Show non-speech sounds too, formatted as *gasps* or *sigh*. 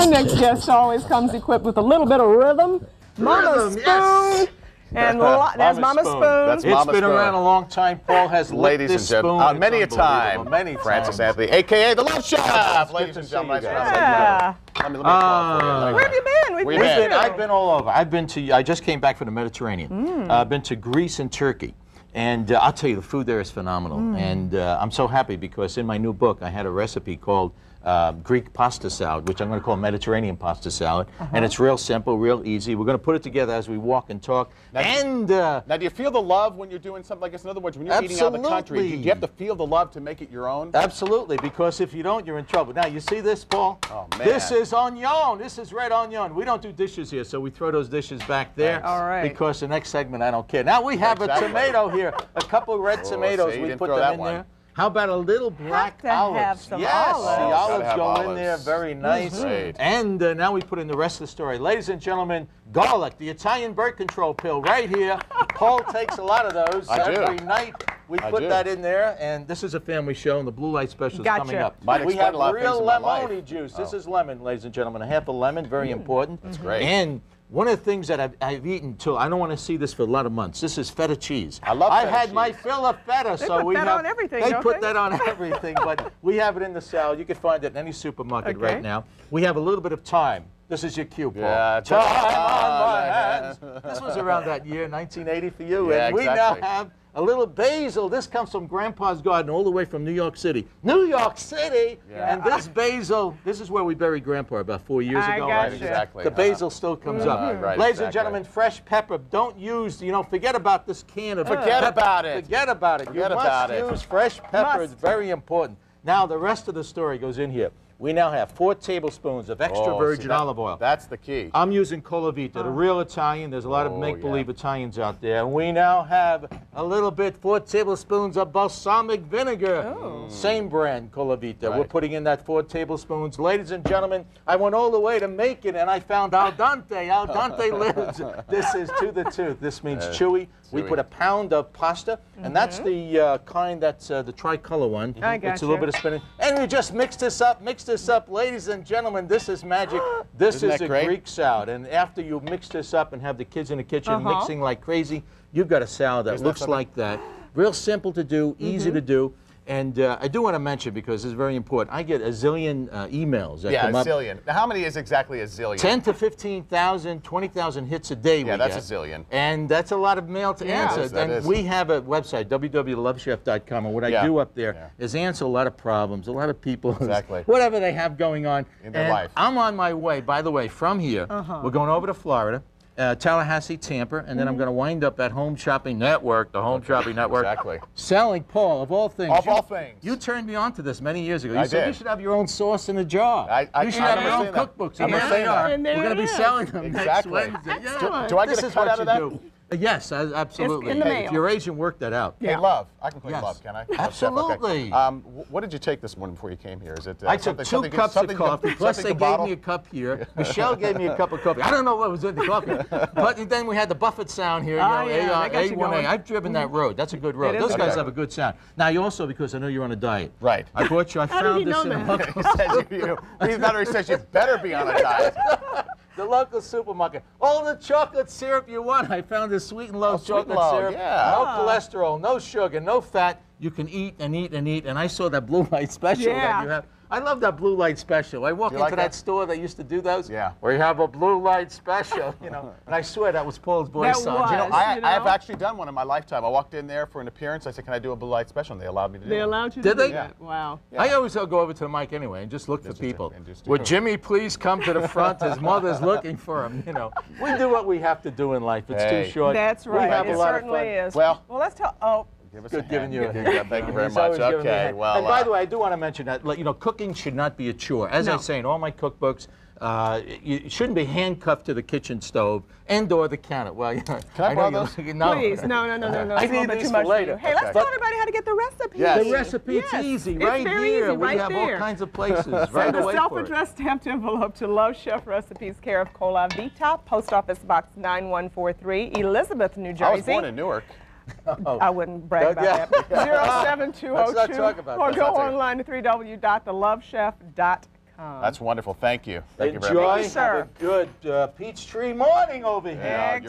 Our next guest always comes equipped with a little bit of rhythm. Mama Rhythm, Spoon. yes. And *laughs* lo- that's Mama Mama Spoon. Spoon. That's It's Mama been Spoon. around a long time. Paul has licked Ladies this and gentlemen, spoon. uh, many a time. Many Francis times. Anthony, aka the Love Chef. Ladies to and gentlemen, nice guys. to Yeah. Let me, let me applaud for you. Thank Where have you been? We've We've missed been- I've been all over. I've been to. I just came back from the Mediterranean. Mm. Uh, I've been to Greece and Turkey, and uh, I'll tell you, the food there is phenomenal. Mm. And uh, I'm so happy because in my new book, I had a recipe called. Uh, Greek pasta salad, which I'm going to call Mediterranean pasta salad, Uh-huh. and it's real simple, real easy. We're going to put it together as we walk and talk. Now- and uh, Now, do you feel the love when you're doing something like this? In other words, when you're eating out of the country, do Absolutely. you have to feel the love to make it your own? Absolutely, because if you don't, you're in trouble. Now, you see this, Paul? Oh, man. This is onion. This is red onion. We don't do dishes here, so we throw those dishes back there. Thanks. All right. Because the next segment, I don't care. Now, we have Exactly. a tomato here, a couple red Oh, tomatoes. see, we put them that in one. there. How about a little black to have olives? some yes, olives. the gotta olives go in there, very nice. Great. And uh, now we put in the rest of the story. Ladies and gentlemen, garlic, the Italian birth control pill, right here. *laughs* Paul takes a lot of those I do. every night. We I put do. that in there, and this is a family show, and the blue light special is Gotcha. coming up. Might we have a lot of real things in my life. lemony juice. This Oh. is lemon, ladies and gentlemen. A half a lemon, very important. That's great. And one of the things that I've, I've eaten till I don't want to see this for a lot of months. This is feta cheese. I love I've feta had my fill of feta, so put we that have. on everything, They put they? that on *laughs* everything, but we have it in the salad. You can find it in any supermarket Okay. right now. We have a little bit of time. This is your cue, Paul. Yeah, time time on my hands. This was around that year, 1980 for you, Yeah, and we exactly. now have a little basil. This comes from Grandpa's garden all the way from New York City. New York City! Yeah. And this basil, this is where we buried Grandpa about four years I ago. gotcha. right? Right, exactly. The basil still comes up. Right, right, Ladies and gentlemen, fresh pepper. Don't use, you know, forget about this can of Forget pepper. about it. Forget about it. Forget you must about it. use fresh pepper. Must. It's very important. Now, the rest of the story goes in here. We now have four tablespoons of extra Oh, virgin see, that- olive oil. That's the key. I'm using Colavita, the real Italian. There's a lot of Oh, make-believe yeah. Italians out there. And we now have a little bit, four tablespoons of balsamic vinegar. Same brand, Colavita. We're putting in that four tablespoons. Ladies and gentlemen, I went all the way to make it, and I found al dente. Al dente *laughs* lives. This is to the tooth. This *laughs* means chewy. We put a pound of pasta, and that's the uh, kind that's uh, the tricolor one. I It's a little bit of spinach. And we just mix this up, mix this up. Ladies and gentlemen, this is magic. *gasps* This Isn't is a great? Greek salad. And after you mix this up and have the kids in the kitchen Uh-huh. mixing like crazy, you've got a salad that that looks something? like that. Real simple to do, easy to do. And uh, I do want to mention, because it's very important, I get a zillion uh, emails that Yeah, come a up. zillion. Now, how many is exactly a zillion? 10 to 15,000, 20,000 hits a day Yeah, we that's get. a zillion. And that's a lot of mail to Yeah. answer. Yes, that and is. we have a website, www.lovechef.com, and what I do up there Yeah. is answer a lot of problems, a lot of people, Exactly. *laughs* whatever they have going on. In their And life. I'm on my way, by the way, from here. Uh-huh. We're going over to Florida. Uh, Tallahassee, Tampa, and then I'm Mm-hmm. going to wind up at Home Shopping Network, the Home Shopping Network. Exactly. Selling, Paul, of all things. Of you- all things. You turned me on to this many years ago. You I said you should have your own sauce in a jar. I- I- you should I have remember your own that. cookbooks. I and remember here they saying are. that. We're going to be selling them Exactly. next Wednesday. Yeah. Excellent. Do I get this a cut what out of that? do. Yes, I- absolutely. in the Hey, mail. If you're Asian, work that out. Hey, love. I can call you Yes. love, can I? Absolutely. Okay. Um, what did you take this morning before you came here? Is it? Uh, I took two cups of coffee, plus they gave bottle? me a cup here. *laughs* Michelle gave me a cup of coffee. I don't know what was in the coffee, *laughs* but then we had the Buffett sound here. You Ah, know, yeah, A- that got you A1A. going. I've driven that road. That's a good road. Those guys good have a good sound. Now, you also, because I know you're on a diet. Right. I brought you, I How did he found this know in a that? local, *laughs* He says you, you, he says you better be on a diet. The local supermarket. All the chocolate syrup you want. I found this sweet and low Oh, chocolate Low, syrup. yeah. No Ah. cholesterol, no sugar, no fat. You can eat and eat and eat. And I saw that blue light *laughs* special Yeah. that you have. I love that blue light special. I walk You into like that? that? store that used to do those. Yeah. Where you have a blue light special, you know. *laughs* and I swear that was Paul's voice That on. You know. I, you I have actually done one in my lifetime. I walked in there for an appearance. I said, "Can I do a blue light special?" And they allowed me to do They allowed you Did to they? do that? Wow. Yeah. I always go over to the mic anyway and just look for Just do- people. and just do Would. Jimmy please come to the front? His mother's looking for him. You know, we do what we have to do in life. It's Hey. too short. That's We right. have it a lot of certainly fun. is. Well- well, let's talk. Oh, Give us Good a giving hand. you a hand. good, Thank you very He's much. always giving me a Okay. Well, and by uh, the way, I do want to mention that you know cooking should not be a chore. As I No. say in all my cookbooks, uh, you shouldn't be handcuffed to the kitchen stove and/or the counter. Well, *laughs* you know, Can I know borrow those? looking- *laughs* no. please, no, no, no, no, no. I It's a little need bit these for much later. you. Hey, let's Okay. tell everybody how to get the recipe. Yes. The recipe, it's Yes, easy, it's right very here. easy, we have there. all kinds of *laughs* places right Send a away for it. self-addressed stamped envelope to Love Chef Recipes, care of Colavita, Post Office Box 9143, Elizabeth, New Jersey. I was born in Newark. Oh. I wouldn't brag Don't- about yeah. that. *laughs* 07202. Let's not talk about or that. go That's it. online to www.thelovechef.com. That's wonderful. Thank you. Thank you very much. Enjoy. Thank you, sir. Have a good uh, Peachtree morning over here. Yeah, you're